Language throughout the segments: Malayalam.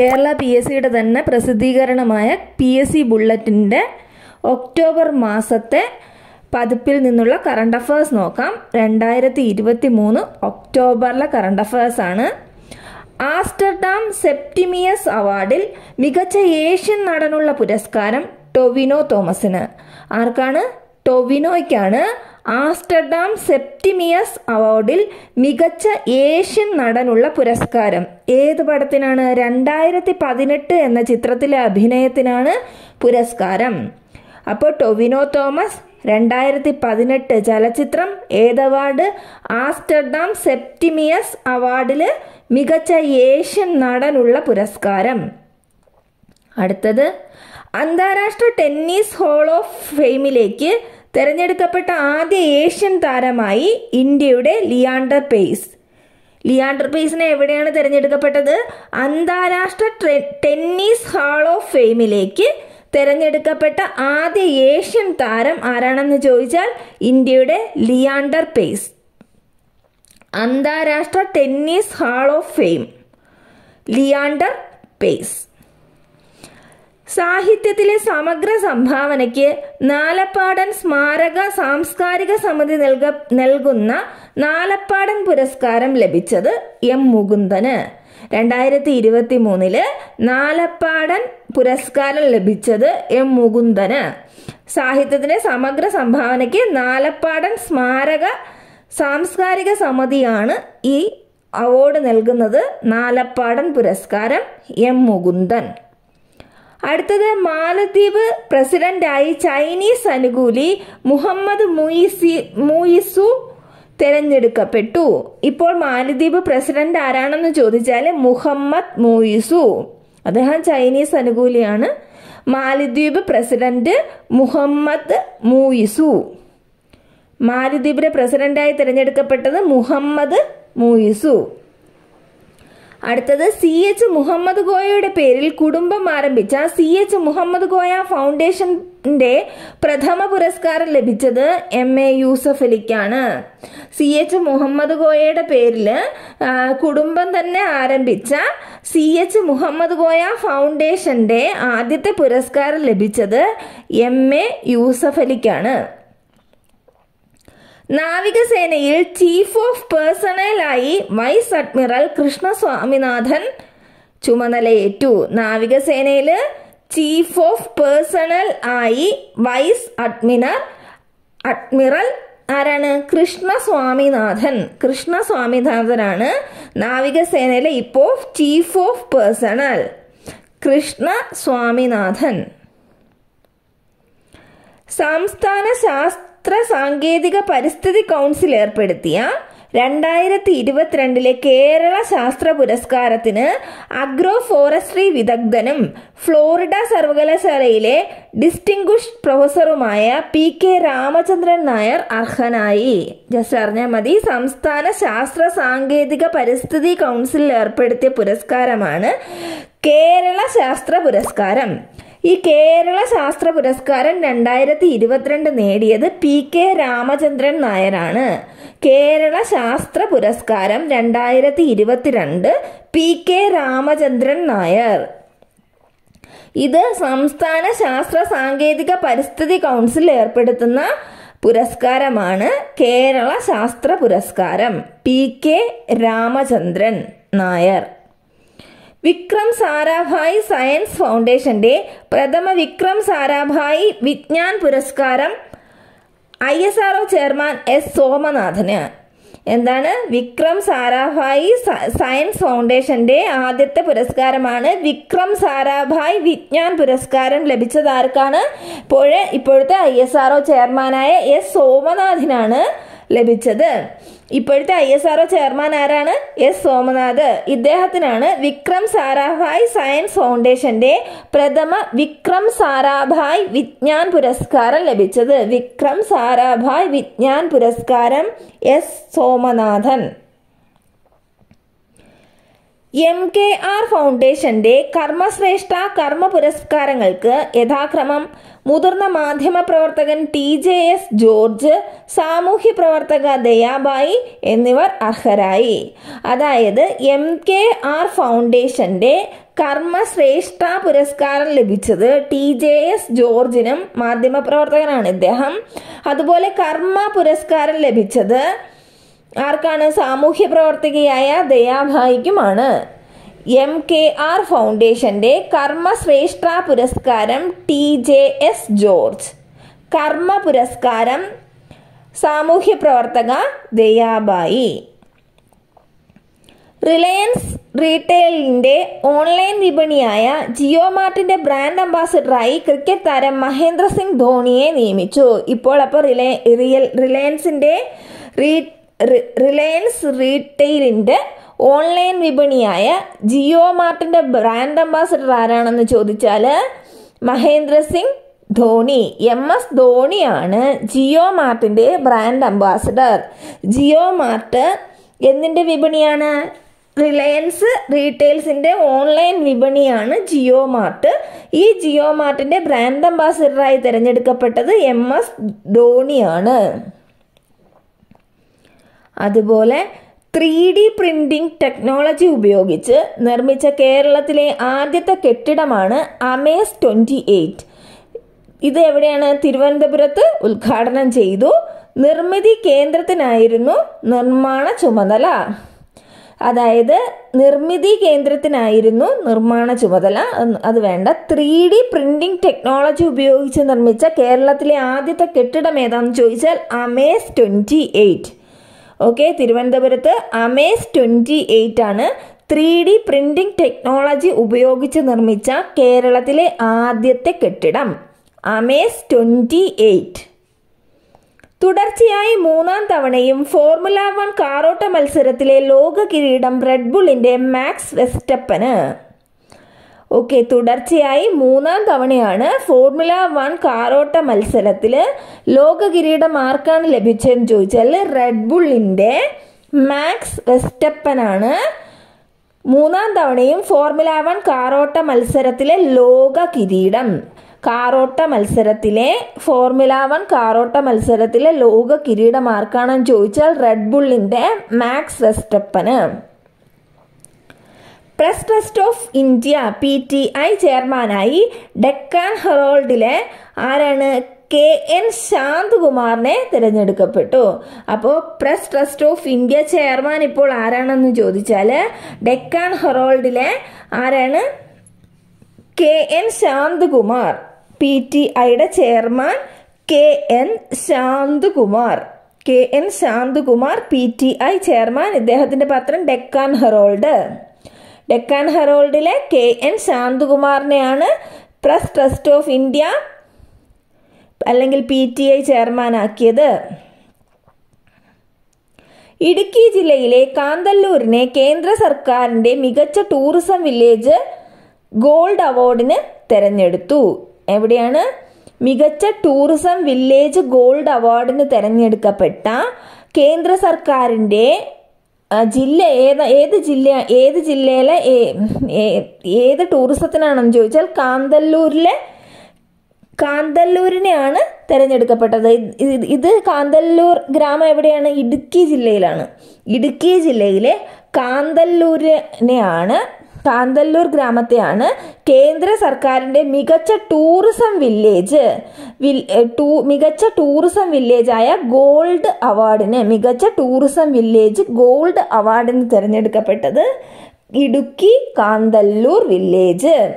കേരള പി എസ് സിയുടെ തന്നെ പ്രസിദ്ധീകരണമായ പി എസ് സി ബുള്ളറ്റിന്റെ ഒക്ടോബർ മാസത്തെ പതിപ്പിൽ നിന്നുള്ള കറണ്ട് അഫയേഴ്സ് നോക്കാം. രണ്ടായിരത്തി ഇരുപത്തി മൂന്ന് ഒക്ടോബറിലെ കറണ്ട് അഫയേഴ്സ് ആണ്. ആസ്റ്റർഡാം സെപ്റ്റിമിയസ് അവാർഡിൽ മികച്ച ഏഷ്യൻ നടനുള്ള പുരസ്കാരം ടൊവിനോ തോമസിന്. ആർക്കാണ്? ടൊവിനോയ്ക്കാണ്. ആസ്റ്റർഡാം സെപ്റ്റിമിയസ് അവാർഡിൽ മികച്ച ഏഷ്യൻ നടനുള്ള പുരസ്കാരം. ഏത് പടത്തിനാണ് രണ്ടായിരത്തി പതിനെട്ട് എന്ന ചിത്രത്തിലെ അഭിനയത്തിനാണ് പുരസ്കാരം? അപ്പോൾ ടൊവിനോ തോമസ് രണ്ടായിരത്തി പതിനെട്ട് ചലച്ചിത്രം ഏത് അവാർഡ്? ആംസ്റ്റർഡാം സെപ്റ്റിമിയസ് അവാർഡിൽ മികച്ച ഏഷ്യൻ നടനുള്ള പുരസ്കാരം. അടുത്തത് അന്താരാഷ്ട്ര ടെന്നീസ് ഹോൾ ഓഫ് ഫെയിമിലേക്ക് തിരഞ്ഞെടുക്കപ്പെട്ട ആദ്യ ഏഷ്യൻ താരമായി ഇന്ത്യയുടെ ലിയാണ്ടർ പേസ് ലിയാണ്ടർ പേസിനെ എവിടെയാണ് തിരഞ്ഞെടുക്കപ്പെട്ടത്? അന്താരാഷ്ട്ര ടെന്നീസ് ഹാൾ ഓഫ് ഫെയിമിലേക്ക് തിരഞ്ഞെടുക്കപ്പെട്ട ആദ്യ ഏഷ്യൻ താരം ആരാണെന്ന് ചോദിച്ചാൽ ഇന്ത്യയുടെ ലിയാണ്ടർ പേസ് അന്താരാഷ്ട്ര tennis hall of fame. Leander Paes സാഹിത്യത്തിലെ സമഗ്ര സംഭാവനയ്ക്ക് നാലപ്പാടൻ സ്മാരക സാംസ്കാരിക സമിതി നൽക നൽകുന്ന നാലപ്പാടൻ പുരസ്കാരം ലഭിച്ചത് എം മുകുന്ദന്. രണ്ടായിരത്തി ഇരുപത്തി മൂന്നിൽ നാലപ്പാടൻ പുരസ്കാരം ലഭിച്ചത് എം മുകുന്ദന്. സാഹിത്യത്തിലെ സമഗ്ര സംഭാവനയ്ക്ക് നാലപ്പാടൻ സ്മാരക സാംസ്കാരിക സമിതിയാണ് ഈ അവാർഡ് നൽകുന്നത് നാലപ്പാടൻ പുരസ്കാരം എം മുകുന്ദൻ. അടുത്തത് മാലദ്വീപ് പ്രസിഡന്റായി ചൈനീസ് അനുകൂലി മുഹമ്മദ് മുയിസി മുയിസു തിരഞ്ഞെടുക്കപ്പെട്ടു. ഇപ്പോൾ മാലദ്വീപ് പ്രസിഡന്റ് ആരാണെന്ന് ചോദിച്ചാൽ മുഹമ്മദ് മുയിസു. അദ്ദേഹം ചൈനീസ് അനുകൂലിയാണ്. മാലദ്വീപ് പ്രസിഡന്റ് മുഹമ്മദ് മൂയിസു. മാലദ്വീപിലെ പ്രസിഡന്റായി തിരഞ്ഞെടുക്കപ്പെട്ടത് മുഹമ്മദ് മൂയിസു. അടുത്തത് സി എച്ച് മുഹമ്മദ് ഗോയയുടെ പേരിൽ കുടുംബം ആരംഭിച്ച സി എച്ച് മുഹമ്മദ് ഗോയ ഫൗണ്ടേഷന്റെ പ്രഥമ പുരസ്കാരം ലഭിച്ചത് എം എ യൂസഫ് അലിക്കാണ്. സി എച്ച് മുഹമ്മദ് ഗോയയുടെ പേരിൽ കുടുംബം തന്നെ ആരംഭിച്ച സി എച്ച് മുഹമ്മദ് ഗോയ ഫൗണ്ടേഷന്റെ ആദ്യത്തെ പുരസ്കാരം ലഭിച്ചത് എം എ യൂസഫ് അലിക്കാണ്. നാവികസേനയിൽ ചീഫ് ഓഫ് പേഴ്സണലായി വൈസ് അഡ്മിറൽ കൃഷ്ണസ്വാമിനാഥൻ ചുമതലയേറ്റു. നാവികസേനയിൽ ചീഫ് ഓഫ് പേഴ്സണൽ ആയി വൈസ് അഡ്മിനർ അഡ്മിറൽ ആരാണ്? കൃഷ്ണസ്വാമിനാഥൻ. കൃഷ്ണസ്വാമിനാഥനാണ് കൃഷ്ണ സ്വാമിനാഥനാണ് നാവികസേനയിലെ ഇപ്പോൾ chief of personnel. Krishna Swaminathan സംസ്ഥാന ശാസ്ത്ര ശാസ്ത്ര സാങ്കേതിക പരിസ്ഥിതി കൗൺസിൽ ഏർപ്പെടുത്തിയ രണ്ടായിരത്തി ഇരുപത്തിരണ്ടിലെ കേരള ശാസ്ത്ര പുരസ്കാരത്തിന് അഗ്രോ ഫോറസ്ട്രി വിദഗ്ധനും ഫ്ലോറിഡ സർവകലാശാലയിലെ ഡിസ്റ്റിംഗ്വിഷ് പ്രൊഫസറുമായ പി കെ രാമചന്ദ്രൻ നായർ അർഹനായി. ജസ്റ്റ് അറിഞ്ഞാൽ മതി സംസ്ഥാന ശാസ്ത്ര സാങ്കേതിക പരിസ്ഥിതി കൗൺസിൽ ഏർപ്പെടുത്തിയ പുരസ്കാരമാണ് കേരള ശാസ്ത്ര പുരസ്കാരം. ഈ കേരള ശാസ്ത്ര പുരസ്കാരം രണ്ടായിരത്തി ഇരുപത്തിരണ്ട് നേടിയത് പി കെ രാമചന്ദ്രൻ നായരാണ്. കേരള ശാസ്ത്ര പുരസ്കാരം രണ്ടായിരത്തി ഇരുപത്തിരണ്ട് പി കെ രാമചന്ദ്രൻ നായർ. ഇത് സംസ്ഥാന ശാസ്ത്ര സാങ്കേതിക പരിസ്ഥിതി കൗൺസിൽ ഏർപ്പെടുത്തുന്ന പുരസ്കാരമാണ് കേരള ശാസ്ത്ര പുരസ്കാരം P K Ramachandran Nair. Vikram Sarabhai science ഫൗണ്ടേഷന്റെ പ്രഥമ വിക്രം സാരാഭായ് വിജ്ഞാൻ പുരസ്കാരം I S R chairman S സോമനാഥന്. എന്താണ്? വിക്രം സാരാഭായ് സയൻസ് ഫൗണ്ടേഷന്റെ ആദ്യത്തെ പുരസ്കാരമാണ് വിക്രം സാരാഭായ് വിജ്ഞാൻ പുരസ്കാരം ലഭിച്ചത് ആർക്കാണ്? ഇപ്പോൾ ഇപ്പോഴത്തെ ഐ എസ് ആർ ചെയർമാനായ എസ് സോമനാഥിനാണ് ലഭിച്ചത്. ഇപ്പോഴത്തെ I S R O chairman ആരാണ്? എസ് സോമനാഥ്. ഇദ്ദേഹത്തിനാണ് വിക്രം സാരാഭായ് സയൻസ് ഫൗണ്ടേഷന്റെ പ്രഥമ വിക്രം സാരാഭായ് വിജ്ഞാൻ പുരസ്കാരം ലഭിച്ചത്. വിക്രം സാരാഭായ് വിജ്ഞാൻ പുരസ്കാരം S Somanathan. M K R ഫൗണ്ടേഷന്റെ കർമ്മശ്രേഷ്ഠ കർമ്മ പുരസ്കാരങ്ങൾക്ക് യഥാക്രമം മുതിർന്ന മാധ്യമ പ്രവർത്തകൻ ടി ജെ എസ് ജോർജ് സാമൂഹ്യ പ്രവർത്തക ദയാബായി എന്നിവർ അർഹരായി. അതായത് എം കെ ആർ ഫൗണ്ടേഷന്റെ കർമ്മശ്രേഷ്ഠ പുരസ്കാരം ലഭിച്ചത് ടി ജെ എസ് ജോർജിനും മാധ്യമപ്രവർത്തകനാണ് ഇദ്ദേഹം. അതുപോലെ കർമ്മ പുരസ്കാരം ലഭിച്ചത് ആർക്കാണ് സാമൂഹ്യ പ്രവർത്തകയായ ദയാഭായിക്കുമാണ്. എം കെ ആർ ഫൗണ്ടേഷന്റെ കർമ്മശ്രേഷ്ഠ പുരസ്കാരം ടി ജെ എസ് ജോർജ്. കർമ്മ പുരസ്കാരം സാമൂഹ്യ പ്രവർത്തക ദയാബായി റിലയൻസ് റീറ്റെയിലിന്റെ ഓൺലൈൻ വിപണിയായ ജിയോ മാർട്ടിന്റെ ബ്രാൻഡ് അംബാസിഡറായി ക്രിക്കറ്റ് താരം മഹേന്ദ്ര സിംഗ് ധോണിയെ നിയമിച്ചു. ഇപ്പോൾ അപ്പോൾ റിയൽ റിലയൻസിന്റെ റി- റിലയൻസ് റീറ്റെയിലിന്റെ ഓൺലൈൻ വിപണിയായ ജിയോ മാർട്ടിന്റെ ബ്രാൻഡ് അംബാസിഡർ ആരാണെന്ന് ചോദിച്ചാൽ മഹേന്ദ്ര സിംഗ് ധോണി എം എസ് ധോണിയാണ് ജിയോ മാർട്ടിന്റെ ബ്രാൻഡ് അംബാസിഡർ. ജിയോ മാർട്ട് എന്തിന്റെ വിപണിയാണ്? റിലയൻസ് റീറ്റെയിൽസിന്റെ ഓൺലൈൻ വിപണിയാണ് ജിയോ മാർട്ട്. ഈ ജിയോ മാർട്ടിന്റെ ബ്രാൻഡ് അംബാസിഡറായി തിരഞ്ഞെടുക്കപ്പെട്ടത് എം എസ് ധോണിയാണ്. അതുപോലെ ത്രീ ഡി പ്രിന്റിംഗ് ടെക്നോളജി ഉപയോഗിച്ച് നിർമ്മിച്ച കേരളത്തിലെ ആദ്യത്തെ കെട്ടിടമാണ് അമേസ് ട്വന്റി എയ്റ്റ്. ഇത് എവിടെയാണ്? തിരുവനന്തപുരത്ത് ഉദ്ഘാടനം ചെയ്തു. നിർമ്മിതി കേന്ദ്രത്തിനായിരുന്നു നിർമ്മാണ ചുമതല. അതായത് നിർമ്മിതി കേന്ദ്രത്തിനായിരുന്നു നിർമ്മാണ ചുമതല. അത് വേണ്ട. ത്രീ ഡി പ്രിന്റിംഗ് ടെക്നോളജി ഉപയോഗിച്ച് നിർമ്മിച്ച കേരളത്തിലെ ആദ്യത്തെ കെട്ടിടം ഏതാണെന്ന് ചോദിച്ചാൽ അമേസ് ട്വന്റി എയ്റ്റ്. ഓക്കെ തിരുവനന്തപുരത്ത് അമേസ് ട്വന്റി എയ്റ്റ് ആണ് ത്രീ ഡി പ്രിന്റിംഗ് ടെക്നോളജി ഉപയോഗിച്ച് നിർമ്മിച്ച കേരളത്തിലെ ആദ്യത്തെ കെട്ടിടം. അമേസ് ട്വന്റി എയ്റ്റ് തുടർച്ചയായി മൂന്നാം തവണയും ഫോർമുല വൺ കാറോട്ട മത്സരത്തിലെ ലോക കിരീടം റെഡ് ബുള്ളിന്റെ മാക്സ് വെസ്റ്റപ്പന് ഓക്കെ തുടർച്ചയായി മൂന്നാം തവണയാണ് ഫോർമുല വൺ കാറോട്ട മത്സരത്തിൽ ലോക കിരീടം ആർക്കാണ് ലഭിച്ചതെന്ന് ചോദിച്ചാൽ റെഡ് ബുള്ളിന്റെ മാക്സ് വെസ്റ്റപ്പനാണ് മൂന്നാം തവണയും ഫോർമുല വൺ കാറോട്ട മത്സരത്തിലെ ലോക കിരീടം കാറോട്ട മത്സരത്തിലെ ഫോർമുല വൺ കാറോട്ട മത്സരത്തിലെ ലോക കിരീടം ആർക്കാണെന്ന് ചോദിച്ചാൽ റെഡ് ബുള്ളിന്റെ Max വെസ്റ്റപ്പന് press trust of India P T I ചെയർമാനായി ഡെക്കാൻ ഹെറോൾഡിലെ ആരാണ്? കെ എൻ ശാന്തകുമാറിനെ തിരഞ്ഞെടുക്കപ്പെട്ടു. അപ്പോൾ press trust of India chairman ഇപ്പോൾ ആരാണെന്ന് ചോദിച്ചാൽ ഡെക്കാൻ ഹെറോൾഡിലെ ആരാണ്? K N Shanthakumar P T ഐയുടെ chairman K N Shanthakumar. K N Shanthakumar P T I chairman. ഇദ്ദേഹത്തിന്റെ പത്രം ഡെക്കാൻ ഹെറോൾഡ്. ഡെക്കാൻ ഹെറോൾഡിലെ കെ എൻ ശാന്തകുമാറിനെയാണ് പ്രസ് ട്രസ്റ്റ് ഓഫ് ഇന്ത്യ അല്ലെങ്കിൽ പി ടി ഐ ചെയർമാനാക്കിയത്. ഇടുക്കി ജില്ലയിലെ കാന്തല്ലൂരിനെ കേന്ദ്ര സർക്കാരിന്റെ മികച്ച ടൂറിസം വില്ലേജ് ഗോൾഡ് അവാർഡിന് തിരഞ്ഞെടുത്തു. എവിടെയാണ്? മികച്ച ടൂറിസം വില്ലേജ് ഗോൾഡ് അവാർഡിന് തെരഞ്ഞെടുക്കപ്പെട്ട കേന്ദ്ര സർക്കാരിന്റെ ആ, ജില്ല ഏത് ഏത് ജില്ല ഏത് ജില്ലയിലെ ഏത് ടൂറിസത്തിനാണെന്ന് ചോദിച്ചാൽ കാന്തല്ലൂരിലെ കാന്തല്ലൂരിനെയാണ് തിരഞ്ഞെടുക്കപ്പെട്ടത്. ഇത് കാന്തല്ലൂർ ഗ്രാമം എവിടെയാണ്? ഇടുക്കി ജില്ലയിലാണ്. ഇടുക്കി ജില്ലയിലെ കാന്തല്ലൂരിനെയാണ് കാന്തല്ലൂർ ഗ്രാമത്തെയാണ് കേന്ദ്ര സർക്കാരിന്റെ മികച്ച ടൂറിസം വില്ലേജ്. ടൂ- മികച്ച ടൂറിസം വില്ലേജായ ഗോൾഡ് അവാർഡിന് മികച്ച ടൂറിസം വില്ലേജ് ഗോൾഡ് അവാർഡിന് തിരഞ്ഞെടുക്കപ്പെട്ടത് ഇടുക്കി കാന്തല്ലൂർ വില്ലേജ്.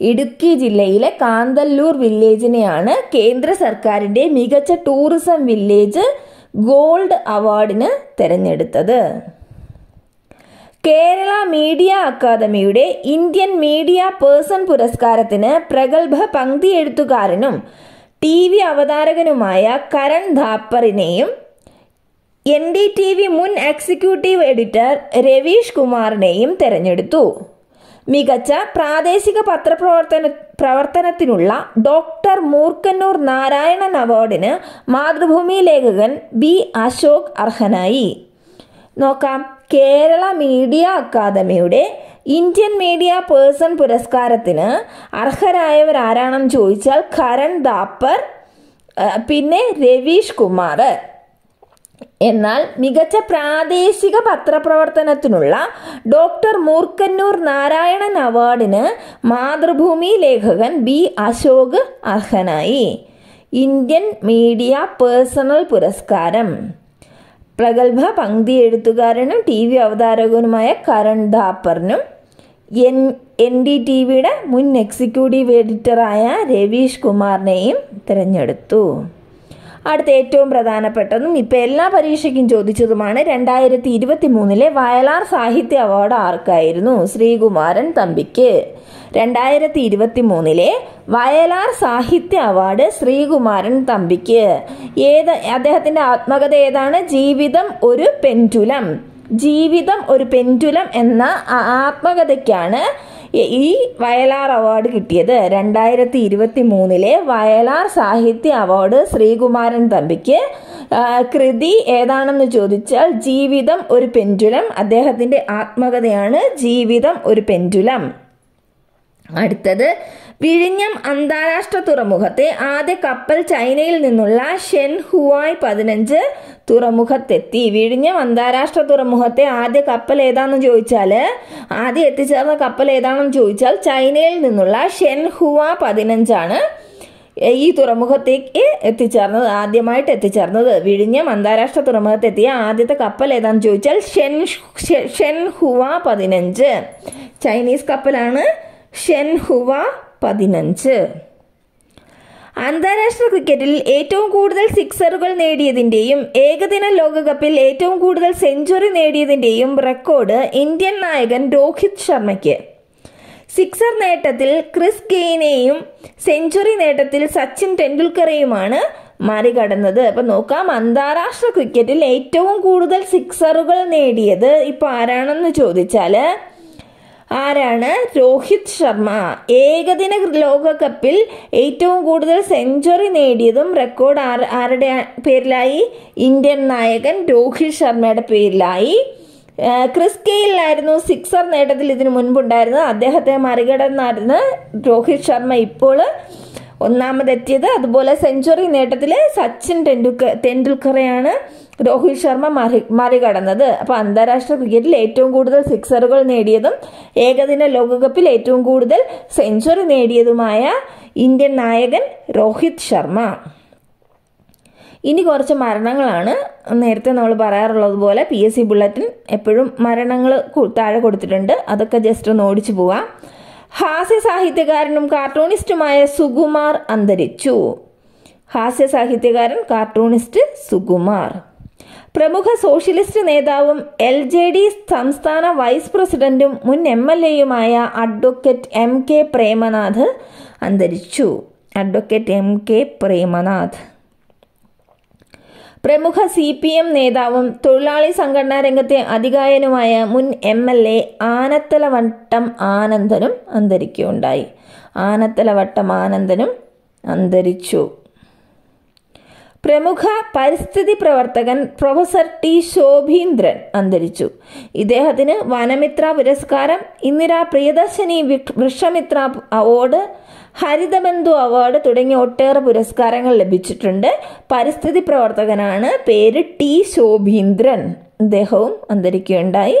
ഇടുക്കി ജില്ലയിലെ കാന്തല്ലൂർ വില്ലേജിനെയാണ് കേന്ദ്ര സർക്കാരിന്റെ മികച്ച ടൂറിസം വില്ലേജ് ഗോൾഡ് അവാർഡിന് തിരഞ്ഞെടുത്തത്. കേരള മീഡിയ അക്കാദമിയുടെ ഇന്ത്യൻ മീഡിയ പേഴ്സൺ പുരസ്കാരത്തിന് പ്രഗത്ഭ പങ്ക്തി എഴുത്തുകാരനും ടി വി അവതാരകനുമായ കരൺ ധാപ്പറിനെയും എൻ ഡി ടി വി മുൻ എക്സിക്യൂട്ടീവ് എഡിറ്റർ രവീഷ് കുമാറിനെയും തെരഞ്ഞെടുത്തു. മികച്ച പ്രാദേശിക പത്രപ്രവർത്തന പ്രവർത്തനത്തിനുള്ള ഡോക്ടർ മൂർക്കന്നൂർ നാരായണൻ അവാർഡിന് മാതൃഭൂമി ലേഖകൻ ബി അശോക് അർഹനായി. നോക്കാം. കേരള മീഡിയ അക്കാദമിയുടെ ഇന്ത്യൻ മീഡിയ പേഴ്സൺ പുരസ്കാരത്തിന് അർഹരായവർ ആരാണെന്ന് ചോദിച്ചാൽ കരൺ ദാപ്പർ പിന്നെ രവീഷ് കുമാർ. എന്നാൽ മികച്ച പ്രാദേശിക പത്രപ്രവർത്തനത്തിനുള്ള ഡോക്ടർ മൂർക്കന്നൂർ നാരായണൻ അവാർഡിന് മാതൃഭൂമി ലേഖകൻ ബി അശോക് അർഹനായി. ഇന്ത്യൻ മീഡിയ പേഴ്സണൽ പുരസ്കാരം. പ്രഗത്ഭ പങ്ക്തി എഴുത്തുകാരനും ടി വി അവതാരകനുമായ കരൺ ധാപ്പറിനും എൻ എൻ ഡി ടി വിയുടെ മുൻ എക്സിക്യൂട്ടീവ് എഡിറ്ററായ രവീഷ് കുമാറിനെയും തിരഞ്ഞെടുത്തു. അടുത്ത ഏറ്റവും പ്രധാനപ്പെട്ടതും ഇപ്പം എല്ലാ പരീക്ഷയ്ക്കും ചോദിച്ചതുമാണ് രണ്ടായിരത്തി ഇരുപത്തി മൂന്നിലെ വയലാർ സാഹിത്യ അവാർഡ് ആർക്കായിരുന്നു? ശ്രീകുമാരൻ തമ്പിക്ക്. രണ്ടായിരത്തി ഇരുപത്തി മൂന്നിലെ വയലാർ സാഹിത്യ അവാർഡ് ശ്രീകുമാരൻ തമ്പിക്ക്. ഏത് അദ്ദേഹത്തിന്റെ ആത്മകഥ ഏതാണ്? ജീവിതം ഒരു പെന്റുലം ജീവിതം ഒരു പെന്റുലം എന്ന ആത്മകഥയ്ക്കാണ് ഈ വയലാർ അവാർഡ് കിട്ടിയത് രണ്ടായിരത്തി ഇരുപത്തി മൂന്നിലെ വയലാർ സാഹിത്യ അവാർഡ് ശ്രീകുമാരൻ തമ്പിക്ക്. കൃതി ഏതാണെന്ന് ചോദിച്ചാൽ ജീവിതം ഒരു പെന്റുലം അദ്ദേഹത്തിന്റെ ആത്മകഥയാണ് ജീവിതം ഒരു പെന്റുലം അടുത്തത് വിഴിഞ്ഞം അന്താരാഷ്ട്ര തുറമുഖത്തെ ആദ്യ കപ്പൽ ചൈനയിൽ നിന്നുള്ള ഷെൻ ഹുവായ് പതിനഞ്ച് തുറമുഖത്തെത്തി. വിഴിഞ്ഞം അന്താരാഷ്ട്ര തുറമുഖത്തെ ആദ്യ കപ്പൽ ഏതാണെന്ന് ചോദിച്ചാൽ ആദ്യം എത്തിച്ചേർന്ന കപ്പൽ ഏതാണെന്ന് ചോദിച്ചാൽ ചൈനയിൽ നിന്നുള്ള ഷെൻ ഹുവ പതിനഞ്ചാണ് ഈ തുറമുഖത്തേക്ക് എത്തിച്ചേർന്നത് ആദ്യമായിട്ട് എത്തിച്ചേർന്നത്. വിഴിഞ്ഞം അന്താരാഷ്ട്ര തുറമുഖത്തെത്തിയ ആദ്യത്തെ കപ്പൽ ഏതാണെന്ന് ചോദിച്ചാൽ ഷെൻ ഷെൻ ഹുവ പതിനഞ്ച്. ചൈനീസ് കപ്പലാണ് ഷെൻ ഹുവ പതിനഞ്ച്. അന്താരാഷ്ട്ര ക്രിക്കറ്റിൽ ഏറ്റവും കൂടുതൽ സിക്സറുകൾ നേടിയതിന്റെയും ഏകദിന ലോകകപ്പിൽ ഏറ്റവും കൂടുതൽ സെഞ്ചുറി നേടിയതിന്റെയും റെക്കോർഡ് ഇന്ത്യൻ നായകൻ രോഹിത് ശർമ്മയ്ക്ക്. സിക്സർ നേട്ടത്തിൽ ക്രിസ് ഗെയിനെയും സെഞ്ചുറി നേട്ടത്തിൽ സച്ചിൻ ടെണ്ടുൽക്കറെയുമാണ് മറികടന്നത്. അപ്പം നോക്കാം അന്താരാഷ്ട്ര ക്രിക്കറ്റിൽ ഏറ്റവും കൂടുതൽ സിക്സറുകൾ നേടിയത് ഇപ്പോൾ ആരാണെന്ന് ചോദിച്ചാൽ ആരാണ്? രോഹിത് ശർമ്മ. ഏകദിന ലോകകപ്പിൽ ഏറ്റവും കൂടുതൽ സെഞ്ചുറി നേടിയതും റെക്കോർഡ് ആരുടെ പേരിലായി? ഇന്ത്യൻ നായകൻ രോഹിത് ശർമ്മയുടെ പേരിലായി. ക്രിസ് കെയിലായിരുന്നു സിക്സർ നേട്ടത്തിൽ ഇതിനു മുൻപുണ്ടായിരുന്നത്. അദ്ദേഹത്തെ മറികടന്നായിരുന്നു രോഹിത് ശർമ്മ ഇപ്പോൾ ഒന്നാമതെത്തിയത് അതുപോലെ സെഞ്ചുറി നേട്ടത്തിൽ സച്ചിൻ ടെണ്ടുൽക്കർ ടെണ്ടുൽക്കറെയാണ് രോഹിത് ശർമ്മ മറി മറികടന്നത്. അപ്പോൾ അന്താരാഷ്ട്ര ക്രിക്കറ്റിൽ ഏറ്റവും കൂടുതൽ സിക്സറുകൾ നേടിയതും ഏകദിന ലോകകപ്പിൽ ഏറ്റവും കൂടുതൽ സെഞ്ചുറി നേടിയതുമായ ഇന്ത്യൻ നായകൻ രോഹിത് ശർമ്മ. ഇനി കുറച്ച് മരണങ്ങളാണ് നേരത്തെ നമ്മൾ പറയാറുള്ളതുപോലെ പി എസ് സി ബുള്ളറ്റിൻ എപ്പോഴും മരണങ്ങൾ താഴെ കൊടുത്തിട്ടുണ്ട്. അതൊക്കെ ജസ്റ്റ് ഒന്ന് ഓടിച്ചു പോവാം. ഹാസ്യ സാഹിത്യകാരനും കാർട്ടൂണിസ്റ്റുമായ സുകുമാർ അന്തരിച്ചു. ഹാസ്യ സാഹിത്യകാരൻ കാർട്ടൂണിസ്റ്റ് സുകുമാർ. പ്രമുഖ സോഷ്യലിസ്റ്റ് നേതാവും എൽ ജെ ഡി സംസ്ഥാന വൈസ് പ്രസിഡന്റും മുൻ എം എൽ എയുമായ അഡ്വക്കേറ്റ് എം കെ പ്രേമനാഥ് അന്തരിച്ചു. Advocate M K Premnath. പ്രമുഖ സി പി എം നേതാവും തൊഴിലാളി സംഘടനാ രംഗത്തെ അധികായനുമായ മുൻ എം എൽ എ ആനത്തലവട്ടം ആനന്ദനും അന്തരിക്കുകയുണ്ടായി. ആനത്തലവട്ടം ആനന്ദനും അന്തരിച്ചു. പ്രമുഖ പരിസ്ഥിതി പ്രവർത്തകൻ പ്രൊഫസർ ടി ശോഭീന്ദ്രൻ അന്തരിച്ചു. ഇദ്ദേഹത്തിന് വനമിത്ര പുരസ്കാരം ഇന്ദിരാ പ്രിയദർശിനി വൃക്ഷമിത്ര അവാർഡ് ഹരിതബന്ധു അവാർഡ് തുടങ്ങിയ ഒട്ടേറെ പുരസ്കാരങ്ങൾ ലഭിച്ചിട്ടുണ്ട്. പരിസ്ഥിതി പ്രവർത്തകനാണ് പേര് ടി ശോഭീന്ദ്രൻ. അദ്ദേഹവും അന്തരിക്കുകയുണ്ടായി.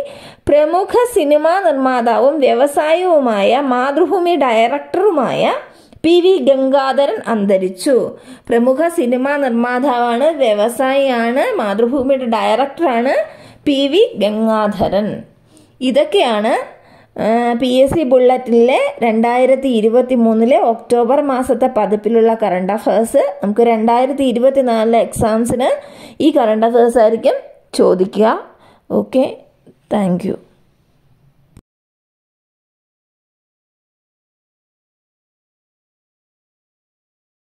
പ്രമുഖ സിനിമാ നിർമ്മാതാവും വ്യവസായവുമായ മാതൃഭൂമി ഡയറക്ടറുമായ പി വി ഗംഗാധരൻ അന്തരിച്ചു. പ്രമുഖ സിനിമാ നിർമ്മാതാവാണ് വ്യവസായിയാണ് മാതൃഭൂമിയുടെ ഡയറക്ടറാണ് പി വി ഗംഗാധരൻ. ഇതൊക്കെയാണ് പി എസ് സി ബുള്ളറ്റിലെ രണ്ടായിരത്തി ഇരുപത്തി മൂന്നിലെ ഒക്ടോബർ മാസത്തെ പതിപ്പിലുള്ള കറണ്ട് അഫേഴ്സ് നമുക്ക് രണ്ടായിരത്തി ഇരുപത്തി നാലിലെ എക്സാംസിന് ഈ കറണ്ട് അഫേഴ്സ് ആയിരിക്കും ചോദിക്കുക. Okay thank